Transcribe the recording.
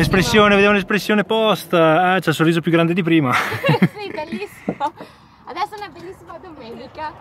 L'espressione, vediamo l'espressione post. Ah, c'è il sorriso più grande di prima. sì, bellissimo. Adesso è una bellissima domenica.